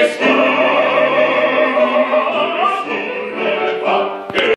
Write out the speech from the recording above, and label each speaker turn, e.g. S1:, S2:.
S1: es war